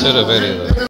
Senhora vereadora.